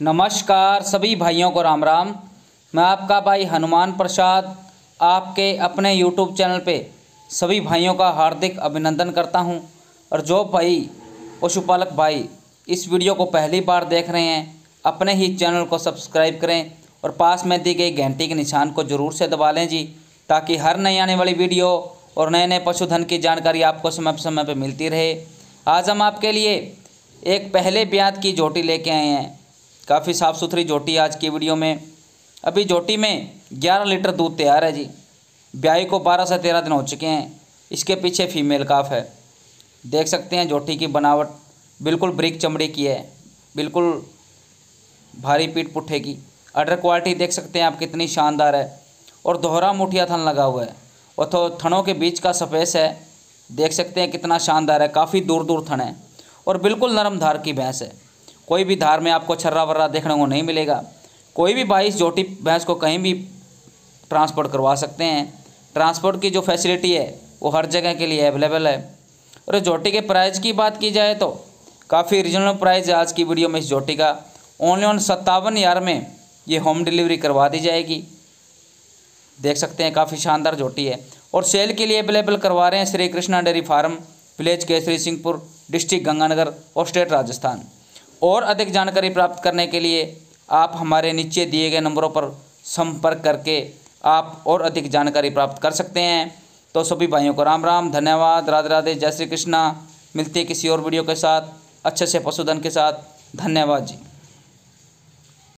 नमस्कार सभी भाइयों को राम राम। मैं आपका भाई हनुमान प्रसाद आपके अपने यूट्यूब चैनल पे सभी भाइयों का हार्दिक अभिनंदन करता हूँ। और जो भाई, पशुपालक भाई इस वीडियो को पहली बार देख रहे हैं, अपने ही चैनल को सब्सक्राइब करें और पास में दी गई घंटी के निशान को ज़रूर से दबा लें जी, ताकि हर नई आने वाली वीडियो और नए नए पशुधन की जानकारी आपको समय समय पर मिलती रहे। आज हम आपके लिए एक पहले ब्याज की जोटी लेके आए हैं। काफ़ी साफ़ सुथरी जोटी आज की वीडियो में। अभी जोटी में ग्यारह लीटर दूध तैयार है जी। ब्याई को बारह से तेरह दिन हो चुके हैं। इसके पीछे फीमेल काफ है। देख सकते हैं जोटी की बनावट। बिल्कुल ब्रिक चमड़ी की है। बिल्कुल भारी पीठ पुट्ठे की। अडर क्वालिटी देख सकते हैं आप कितनी शानदार है। और दोहरा मुठिया थन लगा हुआ है। और तो थनों के बीच का सफेस है। देख सकते हैं कितना शानदार है। काफ़ी दूर दूर थन है। और बिल्कुल नरम धार की भैंस है। कोई भी धार में आपको छर्रा वर्रा देखने को नहीं मिलेगा। कोई भी बाईस जोटी भैंस को कहीं भी ट्रांसपोर्ट करवा सकते हैं। ट्रांसपोर्ट की जो फैसिलिटी है, वो हर जगह के लिए अवेलेबल है। और जोटी के प्राइस की बात की जाए तो काफ़ी रीजनल प्राइस है आज की वीडियो में इस जोटी का। ओनली ऑन सत्तावन हज़ार में ये होम डिलीवरी करवा दी जाएगी। देख सकते हैं, काफ़ी शानदार जोटी है। और सेल के लिए अवेलेबल करवा रहे हैं Shri Krishna dairy farm, village Kesri Singhpur, district Ganganagar और स्टेट राजस्थान। और अधिक जानकारी प्राप्त करने के लिए आप हमारे नीचे दिए गए नंबरों पर संपर्क करके आप और अधिक जानकारी प्राप्त कर सकते हैं। तो सभी भाइयों को राम राम, धन्यवाद, राधे राधे, जय श्री कृष्णा। मिलते किसी और वीडियो के साथ, अच्छे से पशुधन के साथ। धन्यवाद जी।